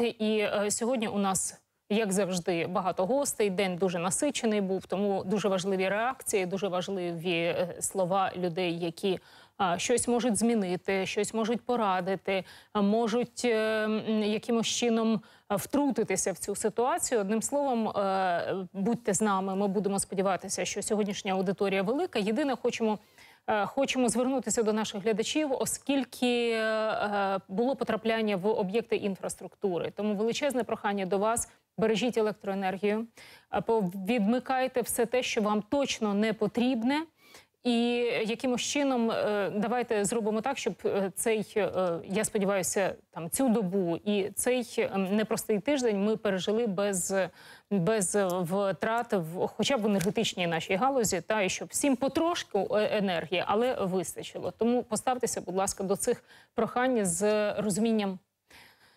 І е, сьогодні у нас, як завжди, багато гостей. День дуже насичений був, тому дуже важливі реакції, дуже важливі е, слова людей, які а, щось можуть змінити, щось можуть порадити, можуть е, якимось чином втрутитися в цю ситуацію. Одним словом, е, будьте з нами. Ми будемо сподіватися, що сьогоднішня аудиторія велика. Єдине, хочемо. Е, Хочемо звернутися до наших глядачів, оскільки е, було потрапляння в об'єкти інфраструктури. Тому величезне прохання до вас: бережіть електроенергію, е, відмикайте все те, що вам точно не потрібне. І якимось чином е, давайте зробимо так, щоб е, цей, е, я сподіваюся, там цю добу і цей е, непростий тиждень ми пережили без, без втрат, в, хоча б енергетичній нашій галузі, та і щоб всім потрошку енергії, але вистачило. Тому поставтеся, будь ласка, до цих прохань з розумінням.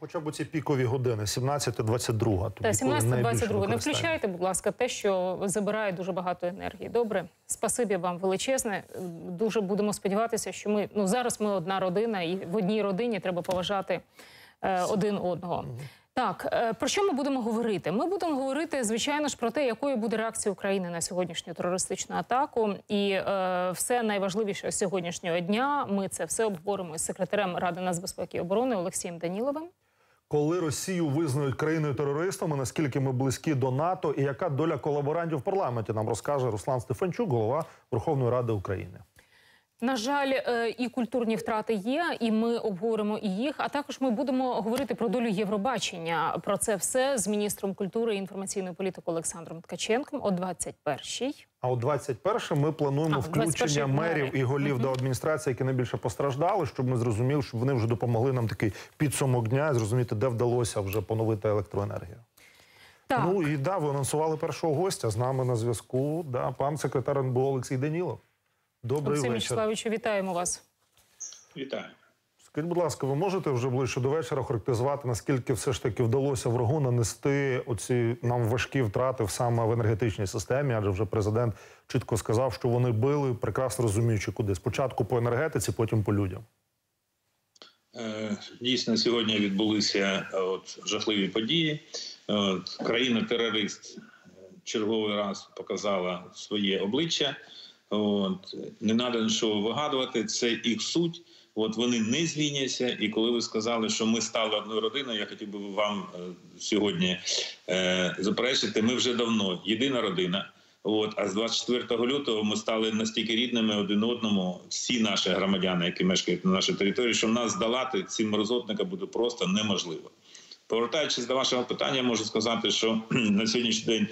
Хоча б ці пікові години, 17-22. Та 17-22. Не включайте, будь ласка, те, що забирає дуже багато енергії. Добре, спасибі вам величезне. Дуже будемо сподіватися, що ми ну зараз ми одна родина, і в одній родині треба поважати е, один одного. Так, е, про що ми будемо говорити? Ми будемо говорити, звичайно ж, про те, якою буде реакція України на сьогоднішню терористичну атаку, і е, все найважливіше сьогоднішнього дня. Ми це все обговоримо з секретарем Ради нацбезпеки і оборони Олексієм Даніловим. Коли Росію визнають країною терористами, наскільки ми близькі до НАТО, і яка доля колаборантів в парламенті нам розкаже Руслан Стефанчук, голова Верховної Ради України. На жаль, е, і культурні втрати є, і ми обговоримо і їх. А також ми будемо говорити про долю Євробачення. Про це все з міністром культури і інформаційної політики Олександром Ткаченком о 21-й. А от 21 ми плануємо А, включення мерів і голів до адміністрації, які найбільше постраждали, щоб ми зрозуміли, щоб вони вже допомогли нам такий підсумок дня, зрозуміти, де вдалося вже поновити електроенергію. Так, Ну і да, ви анонсували першого гостя. З нами на зв'язку. Да, пан секретар НБУ Олексій Данілов. Добрий Олексій вечір. Вячеславовичу, вітаємо вас. Вітаю. Скажіть, будь ласка, ви можете вже ближче до вечора характеризувати, наскільки все ж таки вдалося врагу нанести оці нам важкі втрати саме в енергетичній системі? Адже вже президент чітко сказав, що вони били, прекрасно розуміючи, куди спочатку по енергетиці, потім по людям. Е, Дійсно, сьогодні відбулися е, от жахливі події. Е, Країна-терорист черговий раз показала своє обличчя. От, не треба нічого вигадувати, це їх суть. От вони не звіняться. І коли ви сказали, що ми стали одною родиною, я хотів би вам е, сьогодні е, заперечити. Ми вже давно єдина родина. От а з 24 лютого ми стали настільки рідними один одному, всі наші громадяни, які мешкають на нашій території, що нас здолати цим мерзотника буде просто неможливо. Повертаючись до вашого питання, можу сказати, що на сьогоднішній день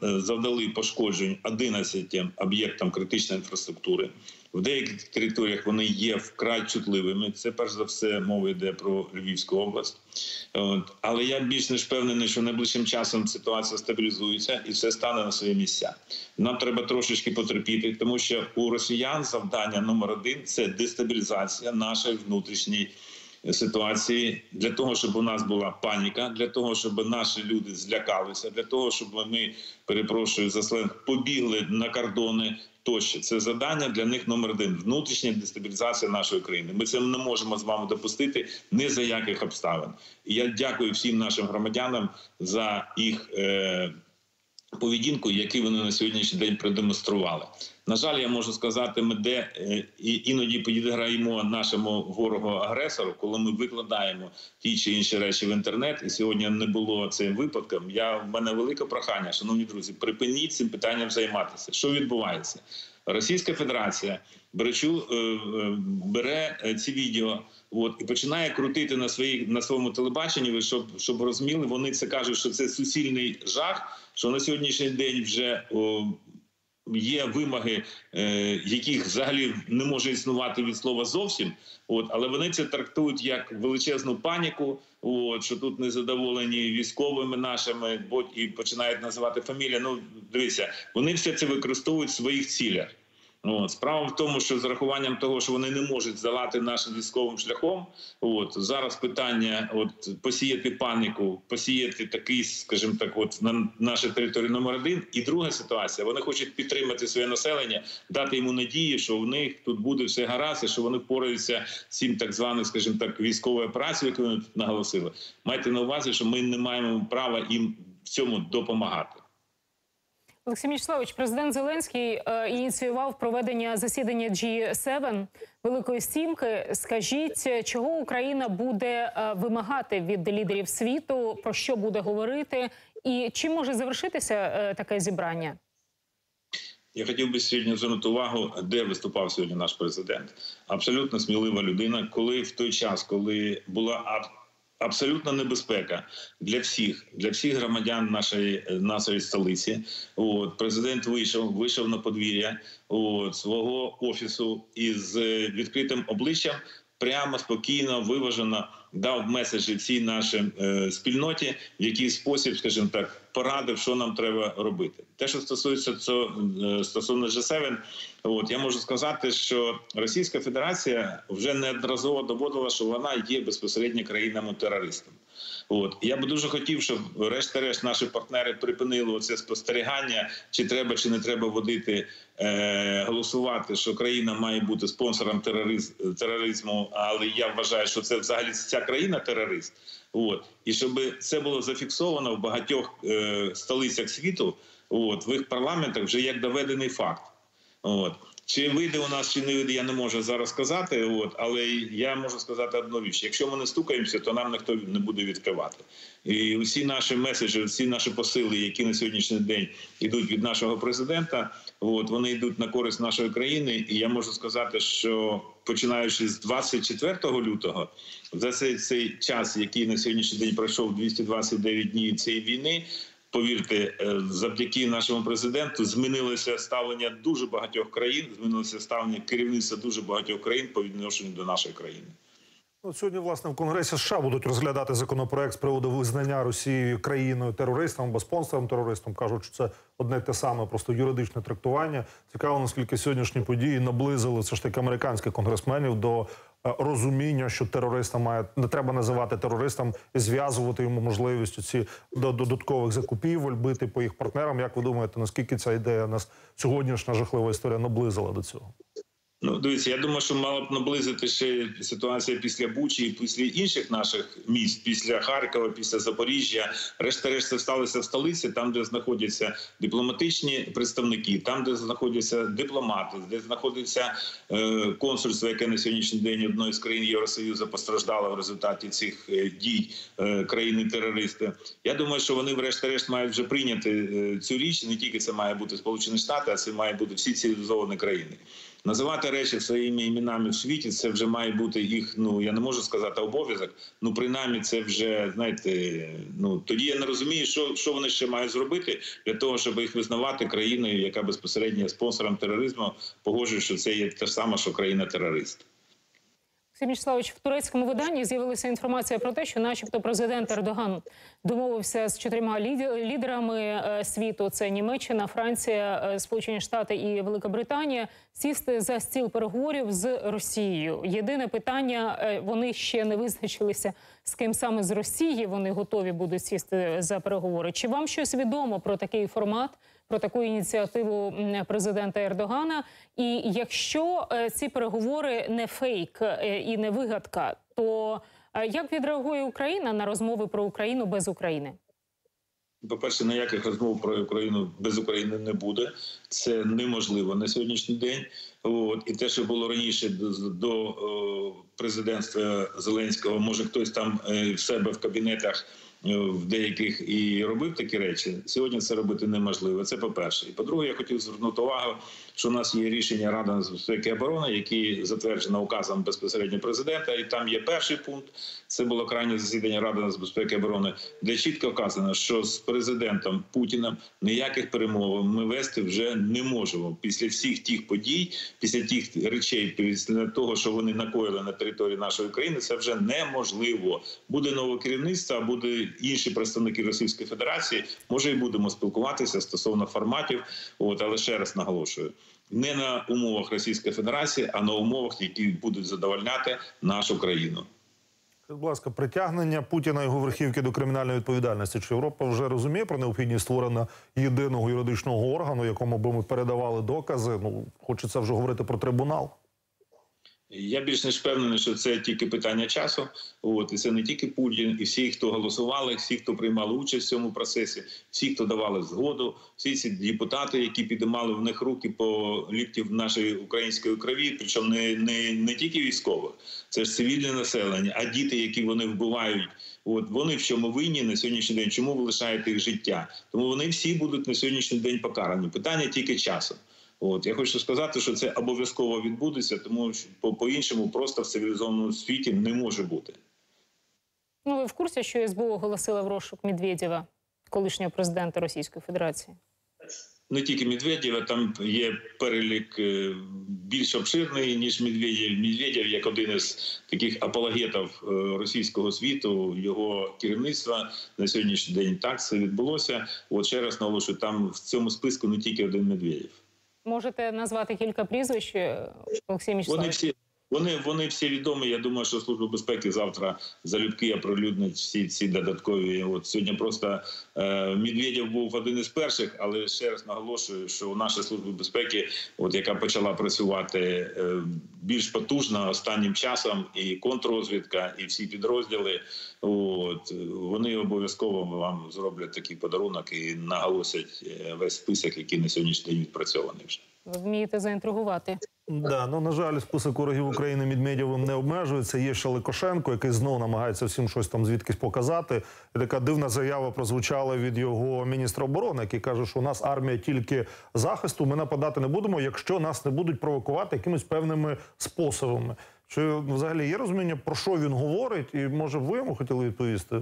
завдали пошкоджень 11 об'єктам критичної інфраструктури. В деяких територіях вони є вкрай чутливими. Це перш за все мова йде про Львівську область. Але я більш ніж впевнений, що найближчим часом ситуація стабілізується і все стане на свої місця. Нам треба трошечки потерпіти, тому що у росіян завдання номер один це дестабілізація нашої внутрішньої ситуації для того, щоб у нас була паніка, для того, щоб наші люди злякалися, для того, щоб ми перепрошую за сленг, побігли на кордони. Тощо це завдання для них номер один внутрішня дестабілізація нашої країни. Ми це не можемо з вами допустити ні за яких обставин. І я дякую всім нашим громадянам за їх е, поведінку, яку вони на сьогоднішній день продемонстрували. На жаль, я можу сказати, ми де е, іноді підіграємо нашому ворогу агресору, коли ми викладаємо ті чи інші речі в інтернет. І сьогодні не було цим випадком. Я в мене велике прохання, шановні друзі, припиніть цим питанням займатися. Що відбувається? Російська Федерація беречу е, е, бере е, ці відео. От і починає крутити на своїй на своєму телебаченні, ви щоб щоб розуміли, вони це кажуть, що це суцільний жах. Що на сьогоднішній день вже о, є вимоги, е, яких взагалі не може існувати від слова зовсім. От, але вони це трактують як величезну паніку. От що тут незадоволені військовими нашими, бо і починають називати фамілії. Ну дивіться, вони все це використовують в своїх цілях. От справа в тому, що з рахуванням того, що вони не можуть здолати нашим військовим шляхом, от зараз питання, от посіяти паніку, посіяти такий, скажімо так, от на нашій території номер один. І друга ситуація: вони хочуть підтримати своє населення, дати йому надію, що в них тут буде все гаразд, і що вони впораються з цим так званим, скажімо так, військовою операцією, яку вони тут наголосили. Майте на увазі, що ми не маємо права їм в цьому допомагати. Олексій Мічславович, президент Зеленський е, ініціював проведення засідання G7 Великої Сімки. Скажіть, е, чого Україна буде е, вимагати від лідерів світу, про що буде говорити, і чим може завершитися е, таке зібрання? Я хотів би сьогодні звернути увагу, де виступав сьогодні наш президент. Абсолютно смілива людина, коли в той час, коли була абсолютна небезпека для всіх, для всіх громадян нашої, нашої столиці. От президент вийшов, вийшов на подвір'я от, свого офісу із е, відкритим обличчям. Прямо спокійно, виважено дав меседжі всій нашій е, спільноті, в який спосіб, скажімо так, порадив, що нам треба робити. Те, що стосується цього е, стосовно G7, от я можу сказати, що Російська Федерація вже неодноразово доводила, що вона є безпосередньо країнами терористами. От я би дуже хотів, щоб решта-решт наші партнери припинили оце спостерігання, чи треба, чи не треба водити е, голосувати, що країна має бути спонсором терориз, тероризму. Але я вважаю, що це взагалі ця країна терорист. От і щоб це було зафіксовано в багатьох е, столицях світу, от в їх парламентах вже як доведений факт. От. Чи вийде у нас, чи не вийде, я не можу зараз сказати. От, але я можу сказати одну річ: якщо ми не стукаємося, то нам ніхто не буде відкривати. І усі наші меседжі, всі наші посили, які на сьогоднішній день йдуть від нашого президента, от вони йдуть на користь нашої країни. І я можу сказати, що починаючи з 24 лютого, за цей, цей час, який на сьогоднішній день пройшов 229 днів цієї війни. Повірте, е, завдяки нашому президенту змінилося ставлення дуже багатьох країн. Змінилося ставлення керівництва дуже багатьох країн по відношенню до нашої країни. От сьогодні, власне, в Конгресі США будуть розглядати законопроект з приводу визнання Росії країною терористом або спонсором терористом. кажуть, що це одне те саме, просто юридичне трактування. Цікаво, наскільки сьогоднішні події наблизили все ж таки американських конгресменів до розуміння, що терориста має не треба називати терористом і зв'язувати йому можливість ці додаткових закупівель, бити по їх партнерам. Як ви думаєте, наскільки ця ідея нас сьогоднішня жахлива історія наблизила до цього? Ну, дивіться, я думаю, що мало б наблизити ще ситуація після Бучі після інших наших міст, після Харкова, після Запоріжжя. Решта-решт це сталося в столиці, там, де знаходяться дипломатичні представники, там, де знаходяться дипломати, де знаходиться е, консульство, яке на сьогоднішній день одної з країн Євросоюзу постраждало в результаті цих е, дій е, країни-терористи. Я думаю, що вони, врешті-решт, мають вже прийняти е, цю річ. Не тільки це має бути Сполучені Штати, а це має бути всі цивілізовані країни. Називати речі своїми іменами в світі це вже має бути їх. Ну я не можу сказати обов'язок. Ну принаймні, це вже знаєте. Ну тоді я не розумію, що що вони ще мають зробити для того, щоб їх визнавати країною, яка безпосередньо спонсором тероризму, погоджує, що це є те ж саме, що країна терорист. Мічславович, в турецькому виданні з'явилася інформація про те, що, начебто, президент Ердоган домовився з чотирма лідерами е, світу: це Німеччина, Франція, е, Сполучені Штати і Велика Британія, сісти за стіл переговорів з Росією. Єдине питання: е, вони ще не визначилися з ким саме з Росії вони готові будуть сісти за переговори. Чи вам щось відомо про такий формат? Про таку ініціативу президента Ердогана, і якщо е, ці переговори не фейк е, і не вигадка, то е, як відреагує Україна на розмови про Україну без України? По-перше, ніяких розмов про Україну без України не буде. Це неможливо на сьогоднішній день. От і те, що було раніше до, до президентства Зеленського, може хтось там е, в себе в кабінетах. е, В деяких і робив такі речі сьогодні це робити неможливо. Це по перше. І по-друге, я хотів звернути увагу, що у нас є рішення Ради з безпеки і оборони, які затверджено указом безпосередньо президента. І там є перший пункт. Це було крайнє засідання Ради з безпеки і оборони, де чітко вказано, що з президентом Путіним ніяких перемов ми вести вже не можемо після всіх тих подій, після тих речей, після того, що вони накоїли на території нашої країни, це вже неможливо. Буде нове керівництво, буде інші представники Російської Федерації. Може, і будемо спілкуватися стосовно форматів. От але ще раз наголошую. Не на умовах Російської Федерації, а на умовах, які будуть задовольняти нашу країну. Будь ласка, притягнення Путіна і його верхівки до кримінальної відповідальності. Чи Європа вже розуміє про необхідність створення єдиного юридичного органу, якому би ми передавали докази? Ну хочеться вже говорити про трибунал. Я більш ніж впевнений, що це тільки питання часу. От і це не тільки Путін, і всі, хто голосували, всі, хто приймали участь в цьому процесі, всі, хто давали згоду, всі ці депутати, які підіймали в них руки по ліктів нашої української крові, причому не, не, не тільки військових, це ж цивільне населення, а діти, які вони вбивають. От вони в чому винні на сьогоднішній день, чому ви лишаєте їх життя? Тому вони всі будуть на сьогоднішній день покарані. Питання тільки часу. От я хочу сказати, що це обов'язково відбудеться, тому що по, по іншому просто в цивілізованому світі не може бути. Ну, ви в курсі, що СБУ оголосила в розшук Медведєва, колишнього президента Російської Федерації? Не тільки Медведєва, там є перелік е, більш обширний ніж Медведєв. Медведєв як один із таких апологетів е, російського світу, його керівництва на сьогоднішній день так це відбулося. От ще раз наголошую, там в цьому списку не тільки один Медведєв. Можете назвати кілька прізвищ, Олексій Олексій Вони всі вони, вони всі відомі. Я думаю, що служба безпеки завтра залюбки оприлюднить всі ці додаткові. От сьогодні просто е, Медведєв був один із перших, але ще раз наголошую, що у нашій службі безпеки, от яка почала працювати е, більш потужно останнім часом, і контррозвідка, і всі підрозділи. От вони обов'язково вам зроблять такий подарунок і наголосять е, весь список, який на сьогоднішній день відпрацьований вже. Ви вмієте заінтригувати. Да, ну на жаль, список ворогів України Медведєвим не обмежується. Є ще Ликошенко, який знову намагається всім щось там звідкись показати. І така дивна заява прозвучала від його міністра оборони, який каже, що у нас армія тільки захисту. Ми нападати не будемо, якщо нас не будуть провокувати якимись певними способами. Чи взагалі є розуміння, про що він говорить, і може ви йому хотіли відповісти,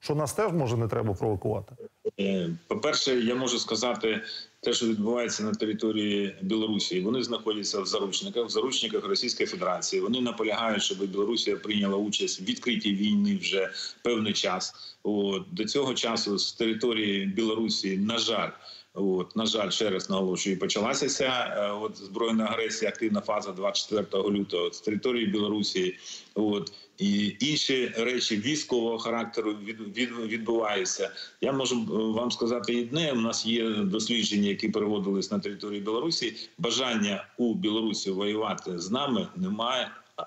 що нас теж може не треба провокувати? Е, По-перше, я можу сказати те, що відбувається на території Білорусі. Вони знаходяться в заручниках, в заручниках Російської Федерації. Вони наполягають, щоб Білорусія прийняла участь в відкритій війни вже певний час. От до цього часу з території Білорусі, на жаль. От на жаль, ще раз наголошую, почалася ця е, от збройна агресія, активна фаза 24 лютого з території Білорусі. От і інші речі військового характеру від, від, відбуваються. Я можу е, вам сказати одне. У нас є дослідження, які переводились на території Білорусі. Бажання у Білорусі воювати з нами немає. е,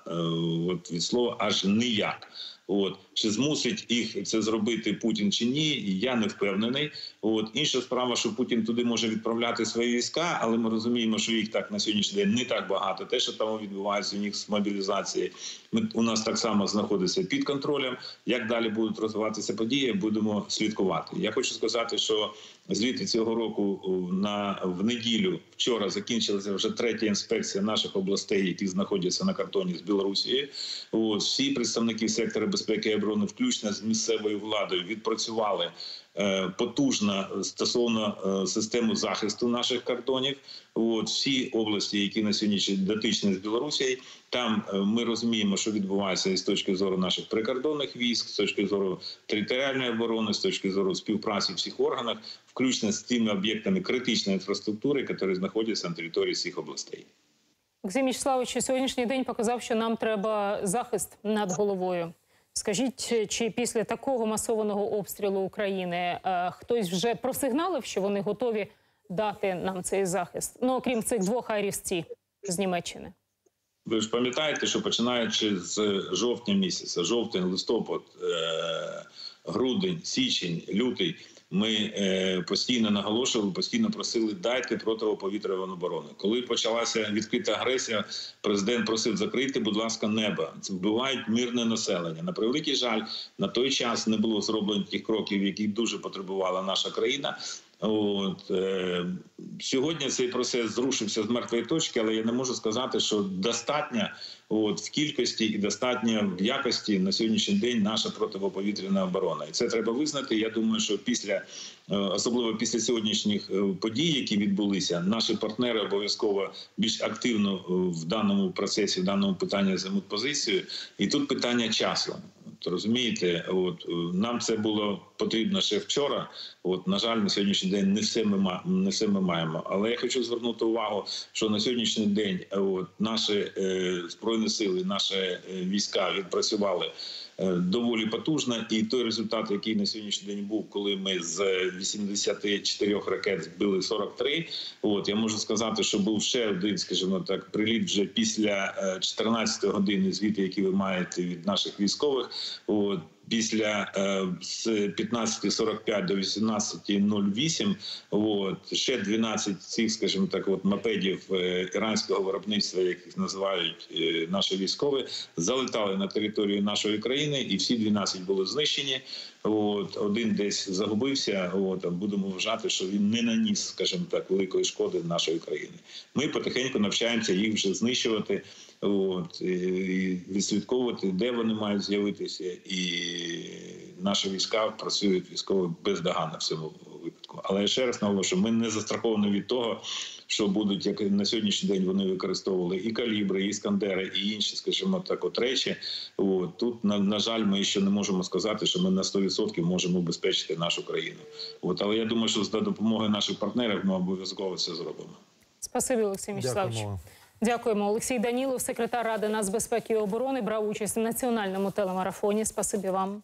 От від слова аж ніяк. От чи змусить їх це зробити Путін чи ні? Я не впевнений. От інша справа, що Путін туди може відправляти свої війська, але ми розуміємо, що їх так на сьогоднішній день не так багато. Те, що там відбувається у них з мобілізації, ми у нас так само знаходиться під контролем. Як далі будуть розвиватися події, будемо слідкувати. Я хочу сказати, що звідти цього року на в неділю вчора закінчилася вже третя інспекція наших областей, які знаходяться на картоні з Білорусією. От всі представники сектора безпеки і оборони, включно з місцевою владою, відпрацювали е, потужно стосовно е, системи захисту наших кордонів. От всі області, які на сьогодні дотичні з Білорусією, там е, ми розуміємо, що відбувається з точки зору наших прикордонних військ, з точки зору територіальної оборони, з точки зору співпраці всіх органів, включно з тими об'єктами критичної інфраструктури, які знаходяться на території всіх областей. Олексій Мічславович, сьогоднішній день показав, що нам треба захист над головою. Скажіть, чи після такого масованого обстрілу України е, хтось вже просигналив, що вони готові дати нам цей захист? Ну окрім цих двох айрісці з Німеччини? Ви ж пам'ятаєте, що починаючи з жовтня місяця, жовтень, листопад, е- грудень, січень, лютий, ми е- постійно наголошували, постійно просили дайте протиповітряну оборону. Коли почалася відкрита агресія, президент просив закрити, будь ласка, небо. Це вбивають мирне населення. На превеликий жаль, на той час не було зроблено тих кроків, які дуже потребувала наша країна. От е, сьогодні цей процес зрушився з мертвої точки, але я не можу сказати, що достатньо от в кількості і достатньо в якості на сьогоднішній день наша протиповітряна оборона. І це треба визнати. Я думаю, що після е, особливо після сьогоднішніх е, подій, які відбулися, наші партнери обов'язково більш активно в даному процесі, в даному питанні займуть позицію. І тут питання часу. Розумієте, от е, нам це було потрібно ще вчора. От на жаль, на сьогоднішній день не все ми ма- не все ми маємо. Але я хочу звернути увагу, що на сьогоднішній день е, от наші е, збройні сили, наші е, війська відпрацювали доволі потужна. І той результат, який на сьогоднішній день був, коли ми з 84 ракет збили 43, От я можу сказати, що був ще один, скажімо так, приліт вже після е, 14 години звіти, які ви маєте від наших військових. От після е, з 15.45 до 18.08, от ще 12 цих, скажімо так, от мопедів е, іранського виробництва, яких називають е, наші військові, залетали на територію нашої країни, і всі 12 були знищені. От один десь загубився. От будемо вважати, що він не наніс, скажімо так, великої шкоди нашої країни. Ми потихеньку навчаємося їх вже знищувати. От і відслідковувати, де вони мають з'явитися, і наші війська працюють військово бездоганно в цьому випадку. Але я ще раз наголошую, ми не застраховані від того, що будуть як на сьогоднішній день вони використовували і калібри, і іскандери, і інші, скажімо так, от речі. От тут на, на жаль, ми ще не можемо сказати, що ми на 100% можемо убезпечити нашу країну. От але я думаю, що за допомогою наших партнерів ми обов'язково це зробимо. Спасибі, Олексій Мячеславович. Дякуємо. Олексій Данілов, секретар Ради нацбезпеки і оборони, брав участь в національному телемарафоні. Спасибі вам.